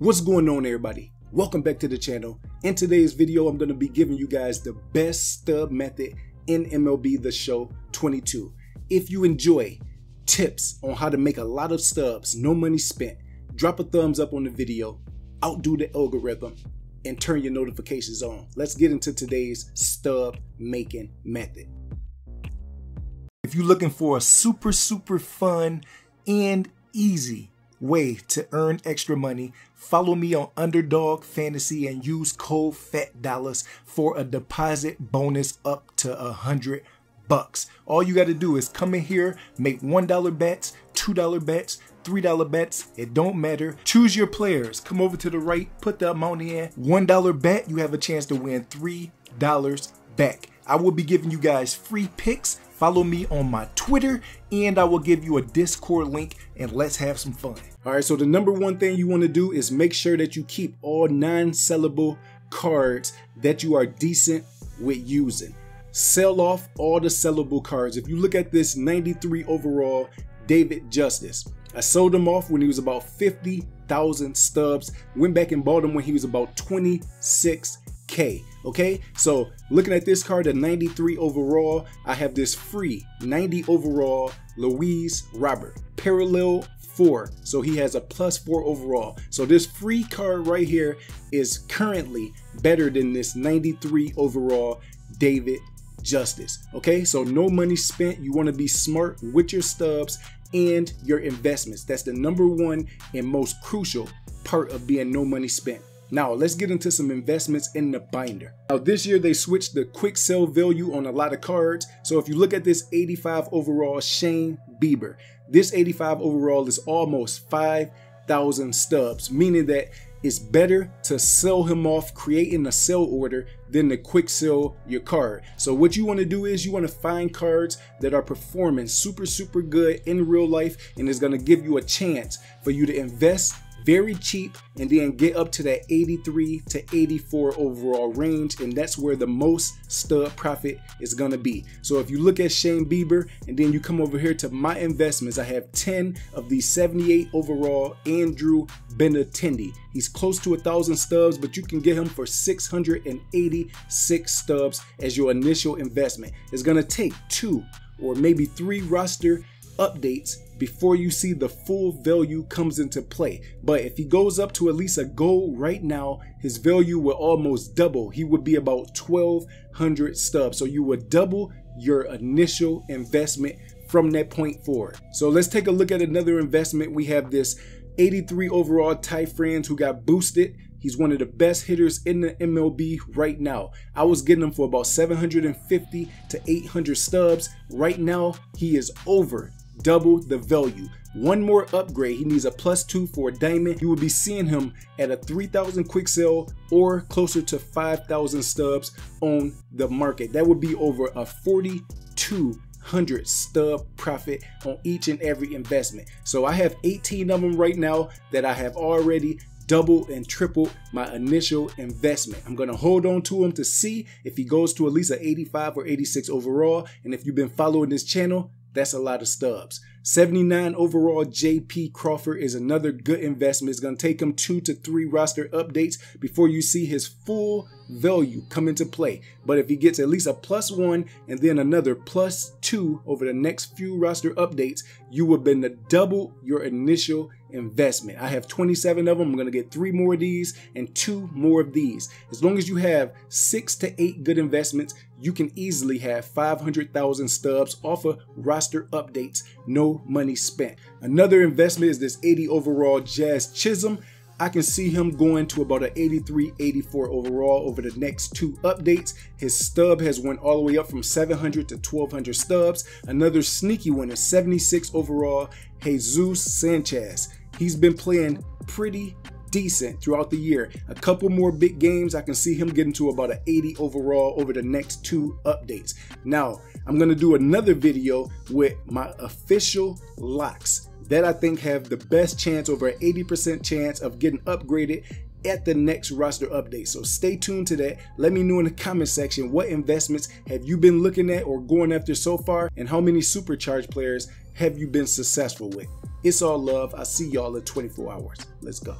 What's going on everybody? Welcome back to the channel. In today's video, I'm going to be giving you guys the best stub method in MLB The Show 22. If you enjoy tips on how to make a lot of stubs, no money spent, drop a thumbs up on the video, outdo the algorithm, and turn your notifications on. Let's get into today's stub making method. If you're looking for a super, super fun and easy way to earn extra money, follow me on Underdog Fantasy and use code PHAT for a deposit bonus up to a hundred bucks. All you got to do is come in here, make $1 bets, $2 bets, $3 bets. It don't matter. Choose your players. Come over to the right, put the amount in. $1 bet, you have a chance to win $3 back. I will be giving you guys free picks Follow me on my Twitter, and I will give you a Discord link, and let's have some fun. All right, so the number one thing you want to do is make sure that you keep all non-sellable cards that you are decent with using. Sell off all the sellable cards. If you look at this 93 overall David Justice, I sold him off when he was about 50,000 stubs. Went back and bought him when he was about 26 K. Okay, so looking at this card, a 93 overall, I have this free 90 overall Luis Robert, parallel four. So he has a plus four overall. So this free card right here is currently better than this 93 overall David Justice. Okay, so no money spent. You want to be smart with your stubs and your investments. That's the number one and most crucial part of being no money spent. Now let's get into some investments in the binder. Now this year they switched the quick sell value on a lot of cards. So if you look at this 85 overall Shane Bieber, this 85 overall is almost 5,000 stubs, meaning that it's better to sell him off creating a sell order than to quick sell your card. So what you want to do is you want to find cards that are performing super super good in real life and is going to give you a chance for you to invest very cheap and then get up to that 83 to 84 overall range and that's where the most stub profit is going to be. So if you look at Shane Bieber and then you come over here to my investments I have 10 of the 78 overall Andrew Benintendi. He's close to a thousand stubs but you can get him for 686 stubs as your initial investment. It's going to take two or maybe three roster updates before you see the full value comes into play. But if he goes up to at least a goal right now, his value will almost double. He would be about 1200 stubs. So you would double your initial investment from that point forward. So let's take a look at another investment. We have this 83 overall Ty France who got boosted. He's one of the best hitters in the MLB right now. I was getting him for about 750 to 800 stubs. Right now, he is over double the value. One more upgrade, he needs a plus two for a diamond. You will be seeing him at a 3,000 quick sell or closer to 5,000 stubs on the market. That would be over a 4,200 stub profit on each and every investment. So I have 18 of them right now that I have already double and triple my initial investment. I'm going to hold on to him to see if he goes to at least an 85 or 86 overall. And if you've been following this channel, that's a lot of stubs. 79 overall JP Crawford is another good investment. It's going to take him two to three roster updates before you see his full value come into play. But if he gets at least a plus one and then another plus two over the next few roster updates, you will be to double your initial investment. I have 27 of them. I'm going to get three more of these and two more of these. As long as you have six to eight good investments, you can easily have 500,000 stubs off of roster updates, no money spent. Another investment is this 80 overall Jazz Chisholm. I can see him going to about an 83, 84 overall over the next two updates. His stub has went all the way up from 700 to 1200 stubs. Another sneaky one is 76 overall, Jesus Sanchez. He's been playing pretty decent throughout the year. A couple more big games, I can see him getting to about an 80 overall over the next two updates. Now, I'm to do another video with my official locks that I think have the best chance, over an 80% chance of getting upgraded at the next roster update. So stay tuned to that. Let me know in the comment section what investments have you been looking at or going after so far and how many supercharged players have you been successful with. It's all love. I'll see y'all in 24 hours. Let's go.